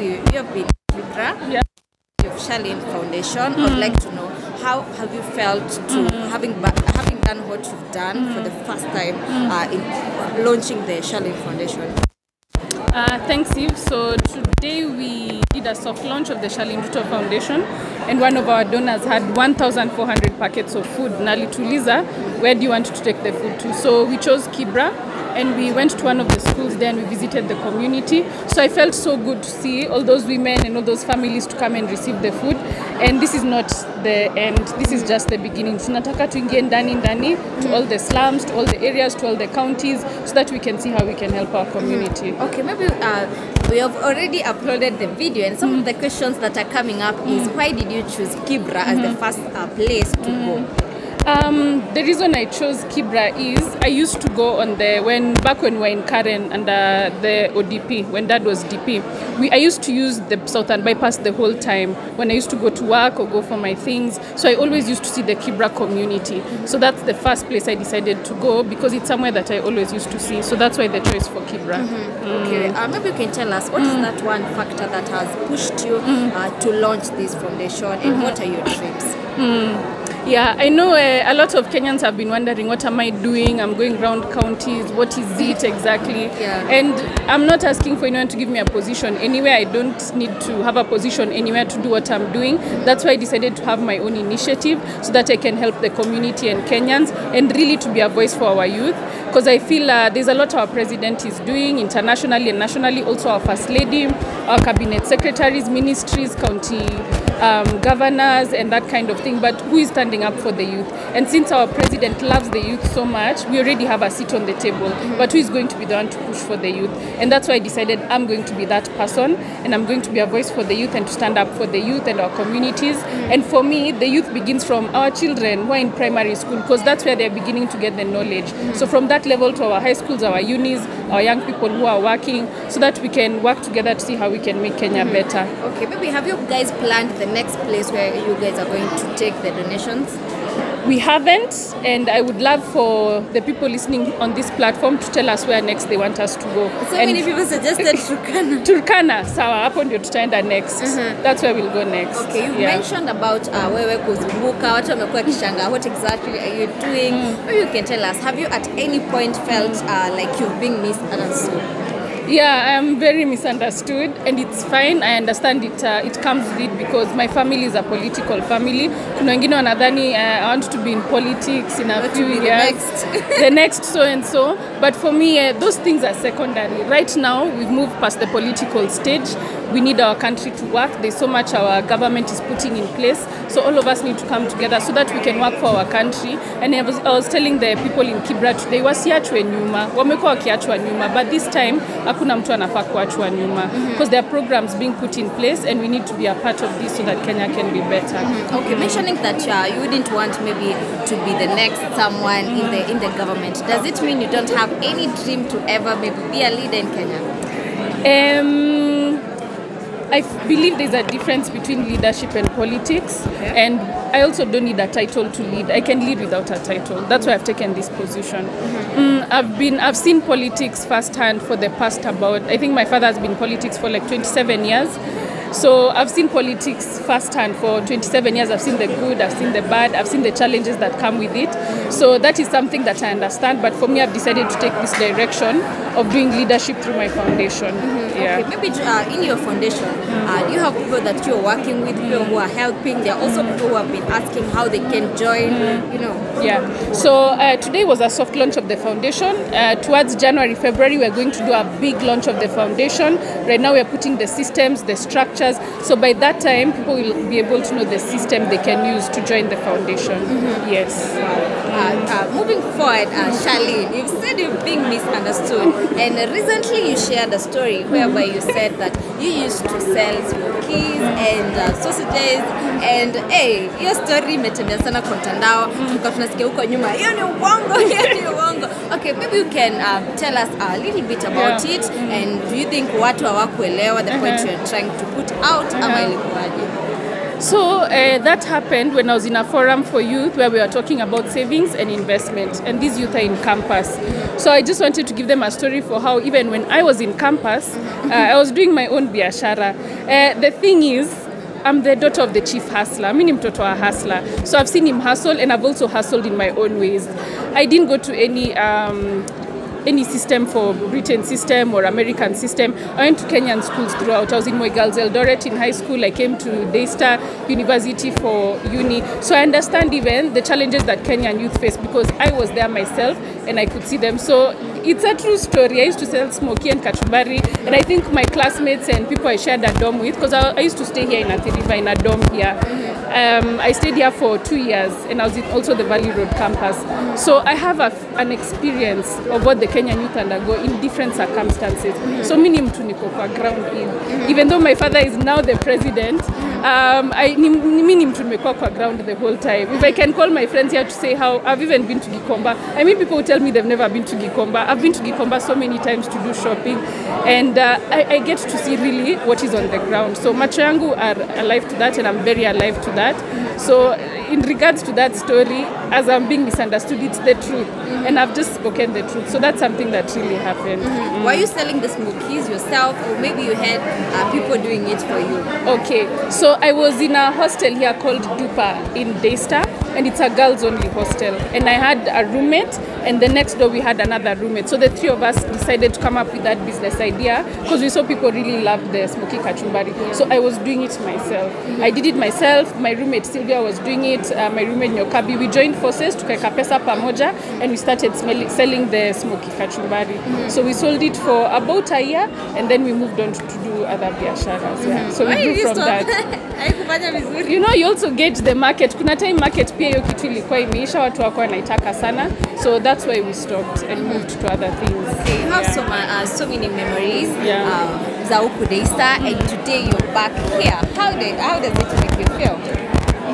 you, you have been Kibra Yeah. of Charlene Foundation. Mm-hmm. I would like to know how have you felt to mm-hmm. having ba- having done what you've done for the mm-hmm. first time uh, in launching the Charlene Foundation? Uh, thanks, Eve. So today we did a soft launch of the Charlene Ruto Foundation, and one of our donors had 1,400 packets of food. Nali Tuliza, where do you want to take the food to? So we chose Kibra, and we went to one of the schools there and we visited the community. So I felt so good to see all those women and all those families to come and receive the food. And this is not the end. This is just the beginning. Tunataka tuingie ndani ndani to all the slums, to all the areas, to all the counties, so that we can see how we can help our community. mm. Okay, maybe uh, we have already uploaded the video, and some mm. of the questions that are coming up is why did you choose Kibra as the first uh, place to go? Um, the reason I chose Kibra is I used to go on the when back when we were in Karen under the ODP when Dad was DP. We I used to use the Southern Bypass the whole time when I used to go to work or go for my things. So I always used to see the Kibra community. So that's the first place I decided to go because it's somewhere that I always used to see. So that's why the choice for Kibra. Okay, uh, maybe you can tell us what is that one factor that has pushed you uh, to launch this foundation, and what are your dreams? Yeah, I know uh, a lot of Kenyans have been wondering what am I doing? I'm going around counties. What is it exactly? Yeah. And I'm not asking for anyone to give me a position anywhere. I don't need to have a position anywhere to do what I'm doing. That's why I decided to have my own initiative so that I can help the community and Kenyans and really to be a voice for our youth. Because I feel uh, there's a lot our president is doing internationally and nationally. Also our first lady, our cabinet secretaries, ministries, county um, governors and that kind of thing, but who is standing up for the youth? And since our president loves the youth so much, we already have a seat on the table, mm-hmm. but who is going to be the one to push for the youth? And that's why I decided I'm going to be that person and I'm going to be a voice for the youth and to stand up for the youth and our communities. Mm-hmm. And for me, the youth begins from our children who are in primary school because that's where they're beginning to get the knowledge. Mm-hmm. So from that level to our high schools, our unis, our young people who are working, so that we can work together to see how we can make Kenya mm-hmm. better. Okay, maybe have you guys planned the next place where you guys are going to take the donations? We haven't, and I would love for the people listening on this platform to tell us where next they want us to go. So and many people suggested Turkana. Turkana, sawa, hapo ndio tutaenda next. Uh -huh. That's where we'll go next. Okay, you yeah. mentioned about uh, wewe kuzunguka, watu wamekuwa kishanga. What exactly are you doing? Mm. Maybe you can tell us, have you at any point felt uh, like you've been misunderstood? Yeah, I'm very misunderstood, and it's fine. I understand it. Uh, it comes with it because my family is a political family. Kuna wengine wanadhani uh, I want to be in politics in a few years, the next. the next so and so. But for me, uh, those things are secondary. Right now, we've moved past the political stage. We need our country to work. There's so much our government is putting in place. So all of us need to come together so that we can work for our country. And I was, I was telling the people in Kibra today, wasiachwe nyuma, wamekuwa wakiachwa nyuma, but this time hakuna mtu anafaa kuachwa nyuma because there are programs being put in place and we need to be a part of this so that Kenya can be better. Okay, mentioning that uh, you wouldn't want maybe to be the next someone in the in the government. Does it mean you don't have any dream to ever maybe be a leader in Kenya? Um, I believe there's a difference between leadership and politics, and I also don't need a title to lead. I can lead without a title. That's why I've taken this position. Mm, I've been, I've seen politics firsthand for the past about. I think my father has been politics for like 27 years. So I've seen politics firsthand for 27 years. I've seen the good, I've seen the bad, I've seen the challenges that come with it. So that is something that I understand. But for me, I've decided to take this direction of doing leadership through my foundation. Yeah. Okay, maybe uh, in your foundation, uh, do you have people that you're working with, people who are helping? There are also people who have been asking how they can join. You know. Yeah. So uh, today was a soft launch of the foundation. Uh, towards January, February, we're going to do a big launch of the foundation. Right now, we're putting the systems, the structures. So by that time, people will be able to know the system they can use to join the foundation. Mm-hmm. Yes. Uh, uh, moving forward, uh, Charlene, you've said you're being misunderstood, and uh, recently you shared a story whereby you said that you used to sell smokies and uh, sausages, and hey, hiyo story imetembea sana kwa mtandao, tulikuwa tunasikia huko nyuma, hiyo ni uongo, hiyo ni uongo. Okay, maybe you can uh, tell us a little bit about Yeah. it, and do you think watu hawakuelewa the point you're trying to put out, ama ilikuwaje? So uh, that happened when I was in a forum for youth where we were talking about savings and investment, and these youth are in campus. So I just wanted to give them a story for how even when I was in campus, uh, I was doing my own biashara. Uh, the thing is, I'm the daughter of the chief hustler. Mi ni mtoto wa hustler. So I've seen him hustle and I've also hustled in my own ways. I didn't go to any um, any system for Britain system or American system. I went to Kenyan schools throughout. I was in Moi Girls Eldoret in high school. I came to Daystar University for uni. So I understand even the challenges that Kenyan youth face because I was there myself and I could see them. So it's a true story. I used to sell smoky and kachumbari, and I think my classmates and people I shared a dorm with, because I, I used to stay here in Athiriva in a dorm here. Um, I stayed here for two years, and I was in also the Valley Road campus. So I have a, an experience of what the Kenyan youth undergo in different circumstances. So mimi mtu niko kwa ground in. Even though my father is now the president, um, I, to mimi ni mtu nimekuwa kwa ground the whole time. If I can call my friends here to say how I've even been to Gikomba. I mean, people will tell me they've never been to Gikomba. I've been to Gikomba so many times to do shopping, and uh, I, I get to see really what is on the ground. So macho yangu are alive to that, and I'm very alive to that. So in regards to that story, as I'm being misunderstood, it's the truth, and I've just spoken the truth. So that's something that really happened. Were you selling the smokies yourself, or maybe you had uh, people doing it for you? Okay, so I was in a hostel here called Dupa in Daystar, and it's a girls only hostel. And I had a roommate, and the next door we had another roommate. So the three of us decided to come up with that business idea because we saw people really loved the smoky kachumbari. Yeah. So I was doing it myself. Mm-hmm. I did it myself. My roommate Sylvia was doing it. Uh, my roommate Nyokabi. We joined forces tukaweka pesa pamoja, and we started smelling, selling the smoky kachumbari. Mm-hmm. So we sold it for about a year, and then we moved on to, to do other biasharas. Yeah. So we Why grew from that. Haikufanya vizuri. you know you also gauge the market kuna time market pia hiyo kitu ilikuwa imeisha watu wako wanaitaka sana so that's why we stopped and moved to other things Okay, you have Yeah. so, uh, so many memories Yeah. um, za huku Daystar, and today you're back here. How, did, how does it make you feel?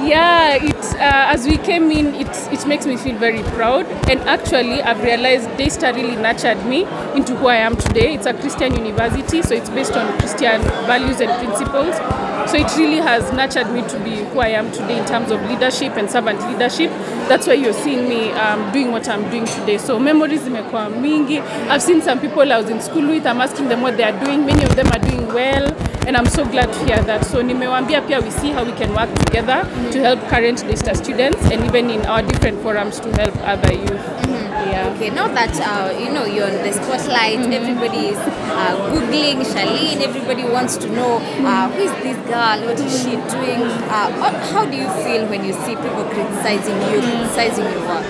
Yeah, it uh, as we came in, it it makes me feel very proud. And actually, I've realized Daystar really nurtured me into who I am today. It's a Christian university, so it's based on Christian values and principles. So it really has nurtured me to be who I am today in terms of leadership and servant leadership. That's why you're seeing me um, doing what I'm doing today. So memories zimekuwa mingi. I've seen some people I was in school with. I'm asking them what they are doing. Many of them are doing well, and I'm so glad to hear that. So nimewambia pia we see how we can work together to help current Dista students and even in our different forums to help other youth. Yeah. Okay, now that uh, you know you're on the spotlight, everybody is uh, googling Charlene. Everybody wants to know uh, who is this girl, what is she doing. Uh, how, how do you feel when you see people criticizing you, criticizing your work?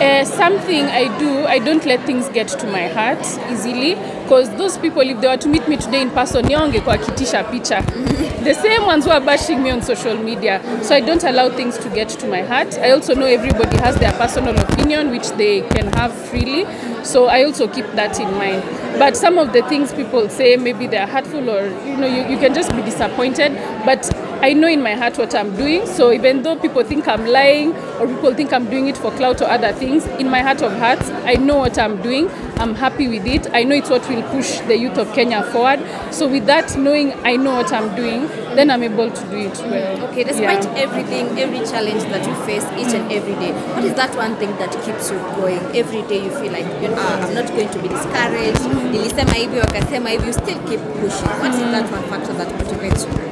Uh, something I do, I don't let things get to my heart easily because those people, if they were to meet me today in person, nionge kwa kitisha picha. The same ones who are bashing me on social media. So I don't allow things to get to my heart. I also know everybody has their personal opinion, which they can have freely. So I also keep that in mind. But some of the things people say, maybe they're hurtful or, you know, you, you can just be disappointed. But I know in my heart what I'm doing. So even though people think I'm lying or people think I'm doing it for clout or other things, in my heart of hearts, I know what I'm doing. I'm happy with it. I know it's what will push the youth of Kenya forward. So with that, knowing I know what I'm doing, then I'm able to do it well. Mm, okay, despite Yeah. everything, every challenge that you face each and every day, what is that one thing that keeps you going? Every day you feel like you know, "Ah, I'm not going to be discouraged. Mm. Nilisema hivi wakasema hivi, you still keep pushing. What is mm. that one factor that motivates you?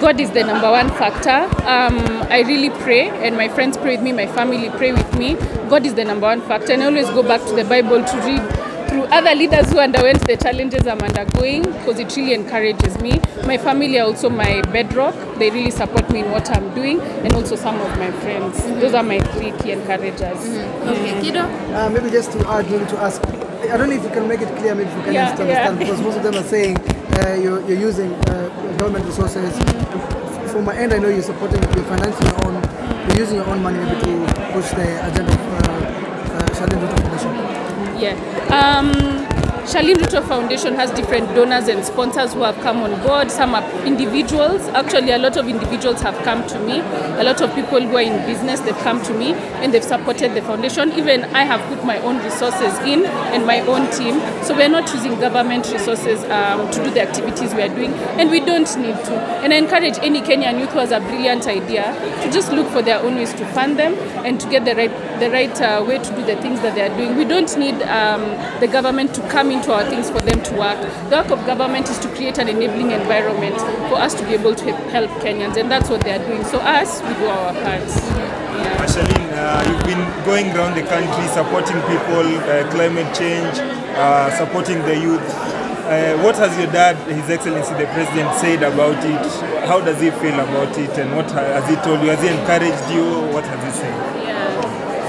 God is the number one factor. Um, I really pray, and my friends pray with me, my family pray with me. God is the number one factor, and I always go back to the Bible to read through other leaders who underwent the challenges I'm undergoing because it really encourages me. My family are also my bedrock. They really support me in what I'm doing, and also some of my friends. Those are my three key encouragers. Okay, Kido. Uh, maybe just to add, maybe to ask, I don't know if you can make it clear, maybe you can Yeah, to understand, yeah. because most of them are saying you're, you're using uh, government resources. From my end, I know you're supporting, you're financing your own, you're using your own money maybe to push the agenda of uh, uh, Charlene Foundation. Yeah. Um, Charlene Ruto Foundation has different donors and sponsors who have come on board. Some are individuals. Actually, a lot of individuals have come to me. A lot of people who are in business, they've come to me and they've supported the foundation. Even I have put my own resources in and my own team. So we're not using government resources um, to do the activities we are doing, and we don't need to. And I encourage any Kenyan youth who has a brilliant idea to just look for their own ways to fund them and to get the right the right uh, way to do the things that they are doing. We don't need um, the government to come into our things for them to work. The work of government is to create an enabling environment for us to be able to help Kenyans, and that's what they are doing. So us, we do our parts. Yeah. Ashalin, uh, you've been going around the country supporting people, uh, climate change, uh, supporting the youth. Uh, what has your dad, His Excellency the President, said about it? How does he feel about it, and what has he told you? Has he encouraged you? What has he said?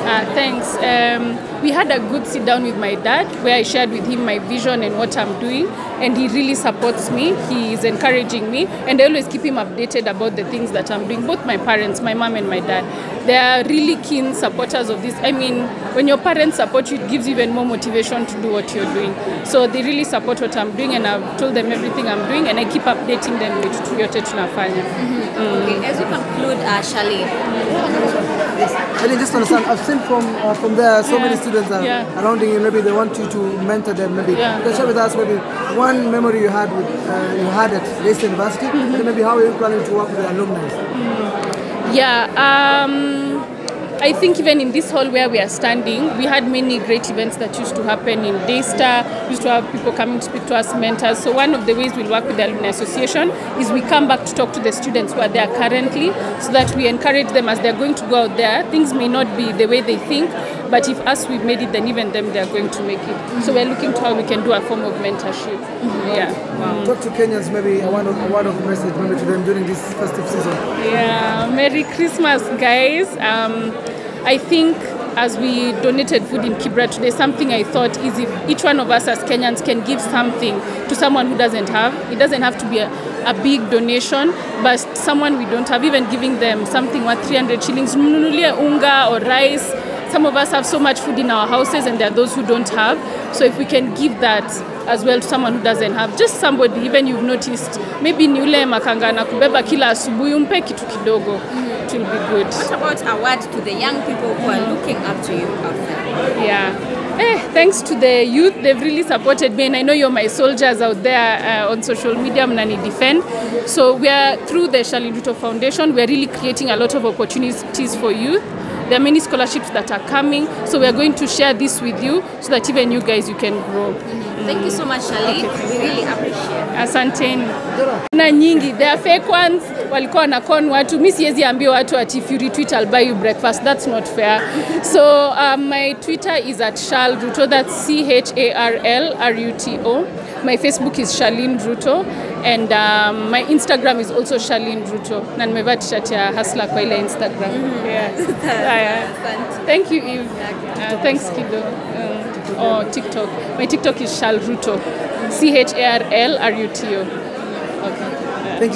Uh, thanks. Um, we had a good sit down with my dad where I shared with him my vision and what I'm doing, and he really supports me. He is encouraging me, and I always keep him updated about the things that I'm doing. Both my parents, my mom and my dad, they are really keen supporters of this. I mean, when your parents support you, it gives you even more motivation to do what you're doing. So they really support what I'm doing, and I've told them everything I'm doing, and I keep updating them with yote tunafanya. Okay, as we conclude, uh, Charlene, I didn't just understand. I've seen from uh, from there so many Yeah. students are Yeah. around you. Maybe they want you to mentor them. Maybe Yeah. you can share with us maybe one memory you had with uh, you had at Daystar University, Mm-hmm. and maybe how are you're planning to work with the alumni. Yeah, um, I think even in this hall where we are standing, we had many great events that used to happen in Daystar. We used to have people coming to speak to us, mentors. So one of the ways we'll work with the Alumni Association is we come back to talk to the students who are there currently so that we encourage them as they're going to go out there. Things may not be the way they think, but if us we've made it, then even them they're going to make it. So we're looking to how we can do a form of mentorship. Yeah. Talk to Kenyans maybe a word of, a word of message maybe to them during this festive season. Yeah, Merry Christmas, guys. Um, I think as we donated food in Kibra today, something I thought is if each one of us as Kenyans can give something to someone who doesn't have, it doesn't have to be a, a big donation, but someone we don't have, even giving them something worth 300 shillings, mnunulie unga or rice. Some of us have so much food in our houses, and there are those who don't have. So if we can give that as well to someone who doesn't have, just somebody even you've noticed, maybe ni ule makanga na kubeba kila asubuhi, umpe kitu kidogo, it will be good. what about a word to the young people who are looking up to you out there? Yeah. Eh, thanks to the youth, they've really supported me, and I know you're my soldiers out there uh, on social media, Mnani Defend. So we are through the Charlene Ruto Foundation, we are really creating a lot of opportunities for youth. There are many scholarships that are coming, so we are going to share this with you so that even you guys you can grow. Thank you so much, Charlene. We really appreciate Asanteni. Na nyingi, there are fake ones walikuwa na con watu. Mi siwezi ambia watu at if you retweet I'll buy you breakfast. That's not fair. So um, my Twitter is at Shal Ruto. That's C H A R L R U T O. My Facebook is Shalin Ruto and um, my Instagram is also Charlene Ruto. Na nimevaa t-shirt ya Hustler kwa ile Instagram. Mm -hmm. Yeah. Haya. Thank you Eve. Uh, thanks Kido. Um, oh, TikTok. My TikTok is Charl Ruto. C H A R L R U T O. Okay.